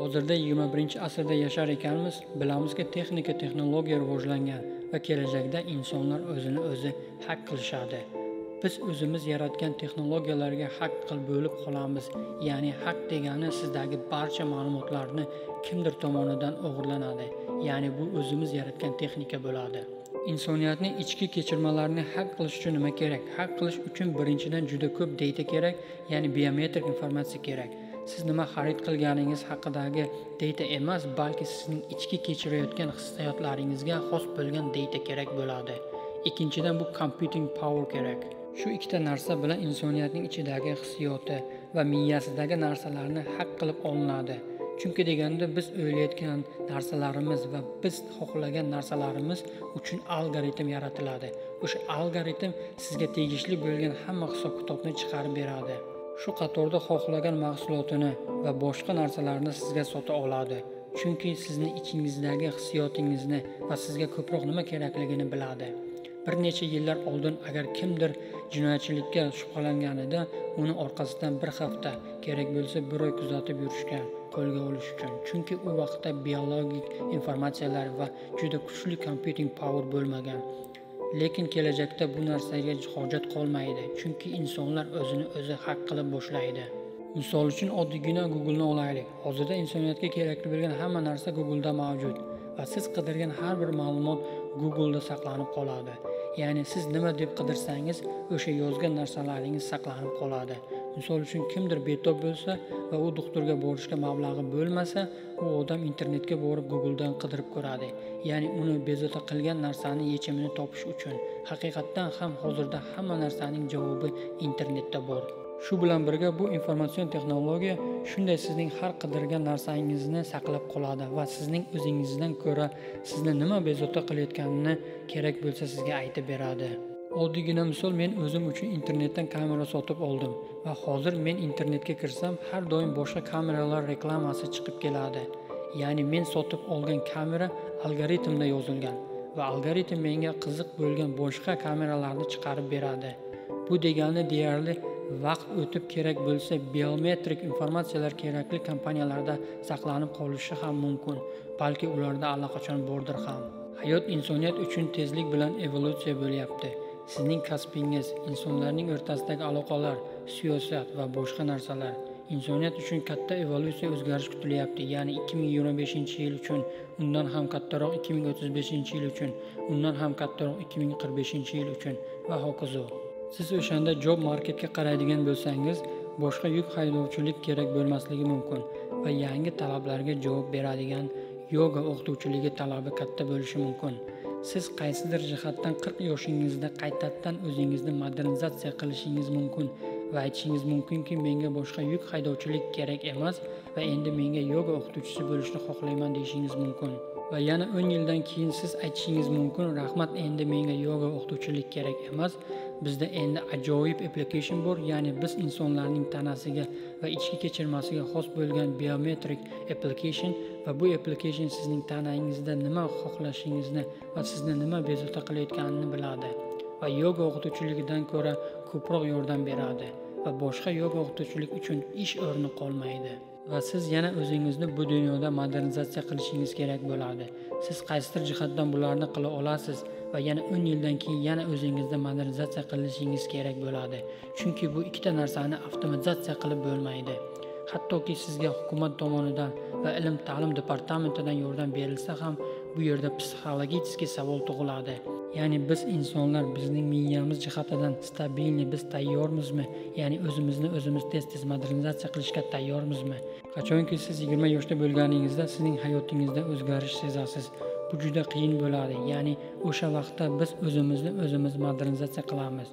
hozirda 21 asrda yashar ekanmiz. Bilamizki texnika texnologiya rivojlangan va kelajakda insonlar o'zini o'zi hak qilishadi. Biz o'zimiz yaratgan texnologiyalarga haq qil bo'lib qolamiz. Ya'ni haq degani sizdagi barcha ma'lumotlarni kimdir tomonidan o'g'irlanadi. Ya'ni bu o'zimiz yaratgan texnika bo'ladi. Insoniyatni ichki kechirmalarini haq qilish uchun nima kerak? Haq qilish uchun birinchidan juda ko'p data kerak ya'ni biometrik informatsiya kerak. Siz nima xarid qilganingiz haqidagi data emas balki sizning ichki kechirayotgan hissiyotlaringizga xos bo'lgan data kerak bo'ladi. Ikkinchidan bu computing power kerak. Shu ikkita narsa bilan insoniyatning ichidagi hissiyoti va miyasidagi narsalarni haq qilib olinadi. Chunki deganda biz o'ylayotgan narsalarimiz va biz xohlagan narsalarimiz uchun algoritm yaratiladi. O'sha algoritm sizga tegishli bo'lgan hamma hisob kitobni chiqarib beradi. Shu qatorda xohlagan mahsulotini va boshqa narsalarni sizga sota oladi. Chunki sizni ichingizdagi hissiyotingizni va sizga ko'proq nima kerakligini biladi. Bir necha yillar oldin agar kimdir jinoyatchilikka shubhalanganida uni orqasidan bir hafta kerak bo'lsa bir oy kuzatib yurishgan qo'lga olish uchun. Chunki u vaqtda biologik informatsiyalar va juda kuchli computing power bo'lmagan. Lekin kelajakda bu narsaga hojat qolmaydi chunki insonlar o'zini o'zi haq qilib boshlaydi. Misol uchun oddiygina google'ni olaylik. Hozirda insoniyatga kerakli bo'lgan hamma narsa google'da mavjud va siz qidirgan har bir ma'lumot google'da saqlanib qoladi. Ya'ni siz nima deb qidirsangiz o'sha yozgan narsalaringiz saqlanib qoladi. Misol uchun kimdir betob bo'lsa va u doktorga borishga mablag'i bo'lmasa u odam internetga borib googledan qidirib ko'radi. Ya'ni uni bezovta qilgan narsani yechimini topish uchun. Haqiqatdan ham hozirda hamma narsaning javobi internetda bor. Shu bilan birga bu informatsion texnologiya shunday sizning har qidirgan narsangizni saqlab qoladi va sizning o'zingizdan ko'ra sizni nima bezovta qilayotganini kerak bo'lsa sizga aytib beradi. Oddiygina misol men o'zim uchun internetdan kamera sotib oldim va hozir men internetga kirsam har doim boshqa kameralar reklamasi chiqib keladi. Ya'ni men sotib olgan kamera algoritmda yozilgan va algoritm menga qiziq bo'lgan boshqa kameralarni chiqarib beradi. Bu degani deyarli vaqt o'tib kerak bo'lsa biometrik informatsiyalar kerakli kompaniyalarda saqlanib qolishi ham mumkin balki ularda allaqachon bordir ham. Hayot insoniyat uchun tezlik bilan evolyutsiya bo'lyapti. Sizning kasbingiz insonlarning o'rtasidagi aloqalar siyosat va boshqa narsalar. Insoniyat uchun katta evolyutsiya o'zgarish kutilyapti. Ya'ni 2025 yil uchun undan ham kattaroq 2035 yil uchun undan ham kattaroq 2045 yil uchun. Va hokazo. Siz o'shanda job marketga qaraydigan bo'lsangiz boshqa yuk haydovchilik kerak bo'lmasligi mumkin va yangi talablarga javob beradigan yoga o'qituvchiligi talabi katta bo'lishi mumkin. Siz qaysidir jihatdan 40 yoshingizda qaytadan o'zingizni modernizatsiya qilishingiz mumkin va aytishingiz mumkinki menga boshqa yuk haydovchilik kerak emas va endi menga yoga o'qituvchisi bo'lishni xohlayman deyishingiz mumkin. Va yana 10 yildan keyin siz aytishingiz mumkin rahmat endi menga yoga o'qituvchilik kerak emas bizda endi ajoyib application bor ya'ni biz insonlarning tanasiga va ichki kechirmasiga xos bo'lgan biometrik application va bu application sizning tanangizda nima xohlashingizni va sizni nima bezovta qilayotganini biladi va yoga o'qituvchiligidan ko'ra ko'proq yordam beradi va boshqa yoga o'qituvchilik uchun ish o'rni qolmaydi. Va siz yana o'zingizni bu dunyoda modernizatsiya qilishingiz kerak bo'ladi. Siz qaysidir jihatdan bularni qila olasiz va yana 10 yildan keyin yana o'zingizda modernizatsiya qilishingiz kerak bo'ladi. Chunki bu ikkita narsani avtomatizatsiya qilib bo'lmaydi. Hattoki sizga hukumat tomonidan va ilm ta'lim departamentidan yordam berilsa ham bu yerda psixologический savol tug'iladi. Ya'ni biz insonlar bizning miyamiz jihatidan stabilniy biz tayyormizmi? Ya'ni o'zimizni o'zimiz tez tez modernizatsiya qilishga tayyormizmi? Qachonki siz 20 yoshda bo'lganingizda sizning hayotingizda o'zgarish sezasiz. Bu juda qiyin bo'ladi. Ya'ni o'sha vaqtda biz o'zimizni o'zimiz modernizatsiya qilamiz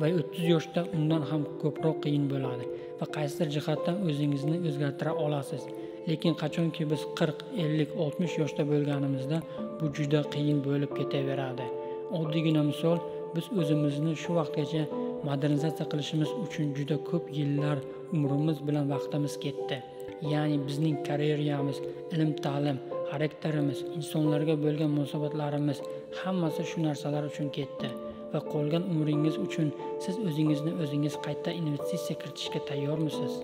va 30 yoshda undan ham ko'proq qiyin bo'ladi va qaysidir jihatdan o'zingizni o'zgartira olasiz. Lekin qachonki biz 40 50 60 yoshda bo'lganimizda bu juda qiyin bo'lib ketaveradi. Oddiygina misol biz o'zimizni shu vaqtgacha modernizatsiya qilishimiz uchun juda ko'p yillar umrimiz bilan vaqtimiz ketdi. Ya'ni bizning karyeramiz ilm ta'lim xarakterimiz insonlarga bo'lgan munosabatlarimiz hammasi shu narsalar uchun ketdi. Va qolgan umringiz uchun siz o'zingizni o'zingiz qayta investitsiya kiritishga tayyormisiz?